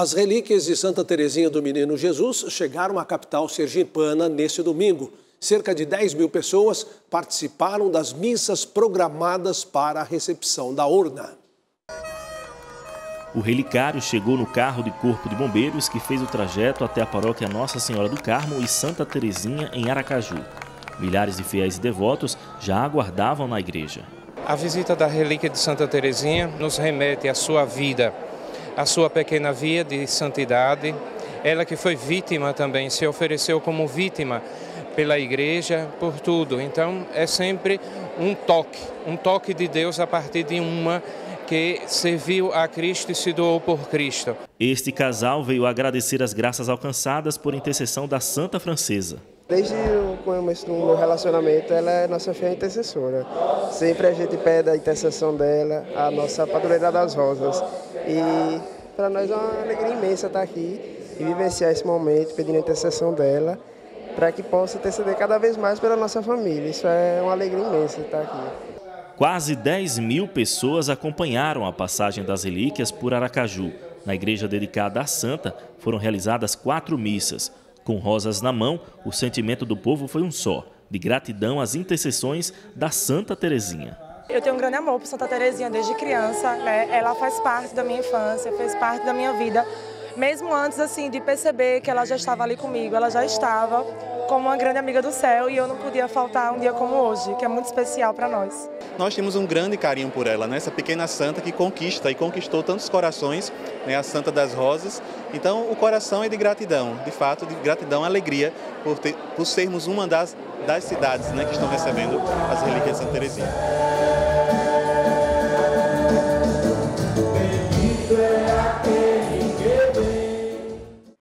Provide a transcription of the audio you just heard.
As relíquias de Santa Teresinha do Menino Jesus chegaram à capital sergipana neste domingo. Cerca de 10 mil pessoas participaram das missas programadas para a recepção da urna. O relicário chegou no carro de corpo de bombeiros que fez o trajeto até a paróquia Nossa Senhora do Carmo e Santa Teresinha, em Aracaju. Milhares de fiéis e devotos já aguardavam na igreja. A visita da relíquia de Santa Teresinha nos remete à sua vida a sua pequena via de santidade. Ela que foi vítima também, se ofereceu como vítima pela igreja, por tudo. Então é sempre um toque, um toque de Deus a partir de uma que serviu a Cristo e se doou por Cristo. Este casal veio agradecer as graças alcançadas por intercessão da Santa Francesa. Desde o começo do meu relacionamento, ela é nossa fiel intercessora. Sempre a gente pede a intercessão dela, a nossa padroeira das rosas. E para nós é uma alegria imensa estar aqui e vivenciar esse momento, pedindo a intercessão dela, para que possa interceder cada vez mais pela nossa família. Isso é uma alegria imensa estar aqui. Quase 10 mil pessoas acompanharam a passagem das relíquias por Aracaju. Na igreja dedicada à santa, foram realizadas quatro missas. Com rosas na mão, o sentimento do povo foi um só, de gratidão às intercessões da Santa Terezinha. Eu tenho um grande amor por Santa Terezinha desde criança, né? Ela faz parte da minha infância, fez parte da minha vida. Mesmo antes assim de perceber que ela já estava ali comigo, ela já estava como uma grande amiga do céu e eu não podia faltar um dia como hoje, que é muito especial para nós nós temos um grande carinho por ela, né? essa pequena santa que conquista e conquistou tantos corações, né? a Santa das Rosas. Então, o coração é de gratidão, de fato, de gratidão, alegria por, ter, por sermos uma das, das cidades né? que estão recebendo as relíquias de Santa Teresinha. Bendito é